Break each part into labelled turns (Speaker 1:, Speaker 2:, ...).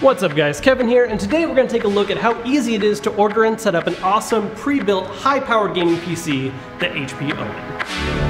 Speaker 1: What's up guys, Kevin here, and today we're going to take a look at how easy it is to order and set up an awesome pre-built high-powered gaming PC, the HP Omen.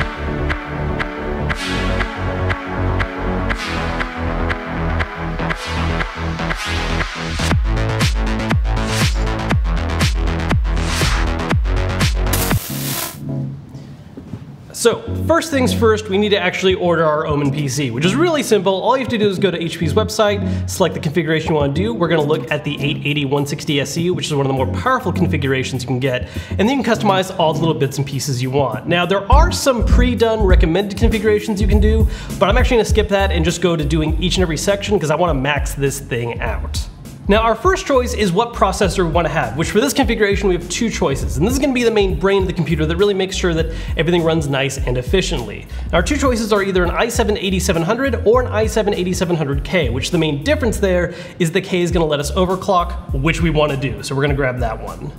Speaker 1: So, first things first, we need to actually order our Omen PC, which is really simple. All you have to do is go to HP's website, select the configuration you want to do. We're going to look at the 880-160SE, which is one of the more powerful configurations you can get, and then you can customize all the little bits and pieces you want. Now, there are some pre-done recommended configurations you can do, but I'm actually going to skip that and just go to doing each and every section because I want to max this thing out. Now our first choice is what processor we want to have, which for this configuration we have two choices, and this is going to be the main brain of the computer that really makes sure that everything runs nice and efficiently. Our two choices are either an i7-8700 or an i7-8700K, which the main difference there is the K is going to let us overclock, which we want to do, so we're going to grab that one.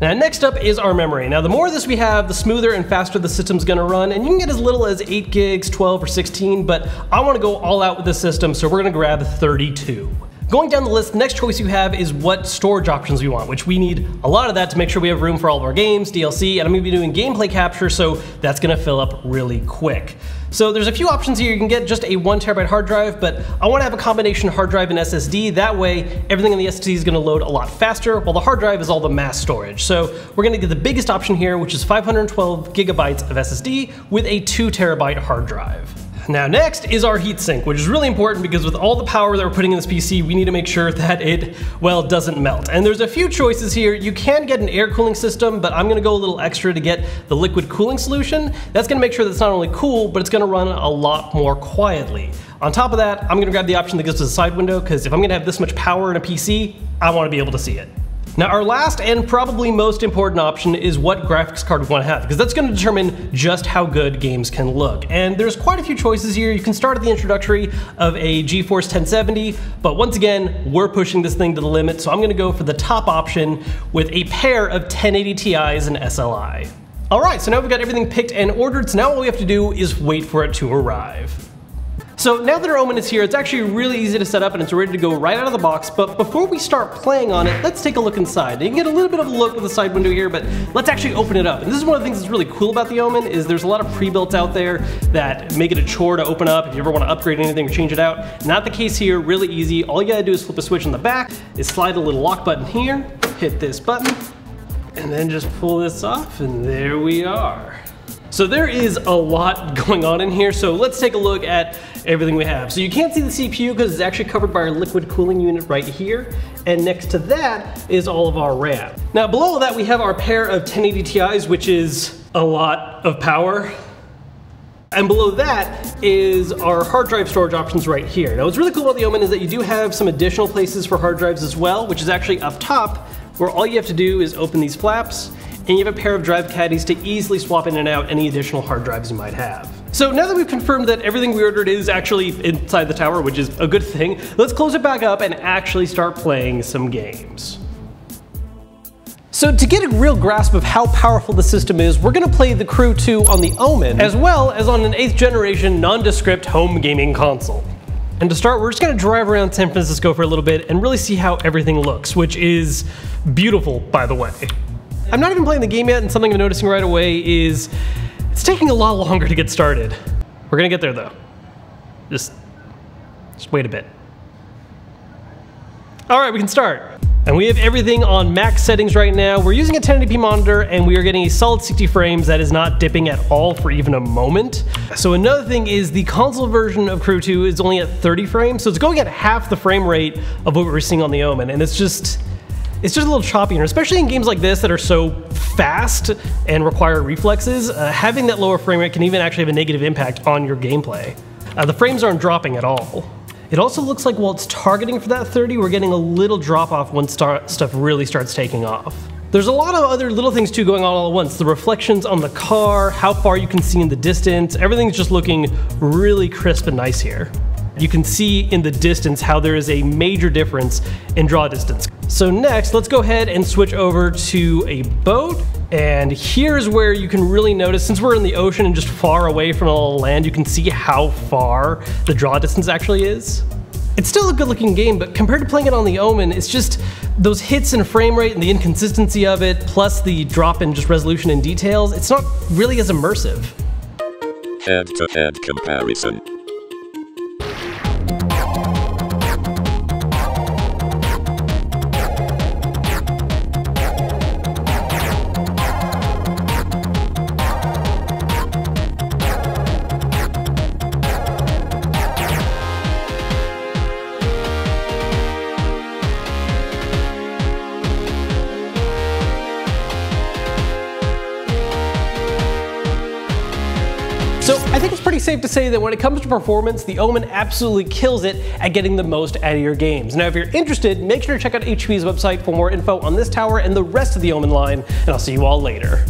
Speaker 1: Now next up is our memory. Now the more of this we have, the smoother and faster the system's gonna run, and you can get as little as 8 gigs, 12, or 16, but I wanna go all out with the system, so we're gonna grab 32. Going down the list, the next choice you have is what storage options we want, which we need a lot of that to make sure we have room for all of our games, DLC, and I'm gonna be doing gameplay capture, so that's gonna fill up really quick. So there's a few options here. You can get just a one terabyte hard drive, but I wanna have a combination hard drive and SSD. That way, everything in the SSD is gonna load a lot faster, while the hard drive is all the mass storage. So we're gonna get the biggest option here, which is 512 gigabytes of SSD with a two terabyte hard drive. Now next is our heatsink, which is really important because with all the power that we're putting in this PC, we need to make sure that it, well, doesn't melt. And there's a few choices here. You can get an air cooling system, but I'm gonna go a little extra to get the liquid cooling solution. That's gonna make sure that it's not only cool, but it's gonna run a lot more quietly. On top of that, I'm gonna grab the option that goes to the side window, because if I'm gonna have this much power in a PC, I wanna be able to see it. Now our last and probably most important option is what graphics card we want to have, because that's going to determine just how good games can look. And there's quite a few choices here. You can start at the introductory of a GeForce 1070, but once again, we're pushing this thing to the limit, so I'm going to go for the top option with a pair of 1080 Ti's and SLI. Alright, so now we've got everything picked and ordered, so now all we have to do is wait for it to arrive. So now that our Omen is here, it's actually really easy to set up and it's ready to go right out of the box, but before we start playing on it, let's take a look inside. You can get a little bit of a look with the side window here, but let's actually open it up. And this is one of the things that's really cool about the Omen, is there's a lot of pre-built out there that make it a chore to open up if you ever want to upgrade anything or change it out. Not the case here, really easy. All you gotta do is flip a switch in the back, is slide the little lock button here, hit this button, and then just pull this off, and there we are. So there is a lot going on in here, so let's take a look at everything we have. So you can't see the CPU because it's actually covered by our liquid cooling unit right here, and next to that is all of our RAM. Now below that we have our pair of 1080 Ti's, which is a lot of power. And below that is our hard drive storage options right here. Now what's really cool about the Omen is that you do have some additional places for hard drives as well, which is actually up top, where all you have to do is open these flaps, and you have a pair of drive caddies to easily swap in and out any additional hard drives you might have. So now that we've confirmed that everything we ordered is actually inside the tower, which is a good thing, let's close it back up and actually start playing some games. So to get a real grasp of how powerful the system is, we're gonna play The Crew 2 on the Omen, as well as on an 8th generation nondescript home gaming console. And to start, we're just gonna drive around San Francisco for a little bit and really see how everything looks, which is beautiful, by the way. I'm not even playing the game yet, and something I'm noticing right away is it's taking a lot longer to get started. We're gonna get there though. Just, just wait a bit. All right, we can start. And we have everything on max settings right now. We're using a 1080p monitor and we are getting a solid 60 frames that is not dipping at all for even a moment. So another thing is the console version of Crew 2 is only at 30 frames, so it's going at half the frame rate of what we were seeing on the Omen, and it's just, it's just a little choppy, and especially in games like this that are so fast and require reflexes, uh, having that lower frame rate can even actually have a negative impact on your gameplay. Uh, the frames aren't dropping at all. It also looks like while it's targeting for that 30, we're getting a little drop off when stuff really starts taking off. There's a lot of other little things too going on all at once. The reflections on the car, how far you can see in the distance, everything's just looking really crisp and nice here. You can see in the distance how there is a major difference in draw distance. So next, let's go ahead and switch over to a boat. And here's where you can really notice, since we're in the ocean and just far away from all land, you can see how far the draw distance actually is. It's still a good looking game, but compared to playing it on the Omen, it's just those hits and frame rate and the inconsistency of it, plus the drop in just resolution and details, it's not really as immersive.
Speaker 2: Head to head comparison.
Speaker 1: Think it's pretty safe to say that when it comes to performance, the Omen absolutely kills it at getting the most out of your games. Now if you're interested, make sure to check out HP's website for more info on this tower and the rest of the Omen line, and I'll see you all later.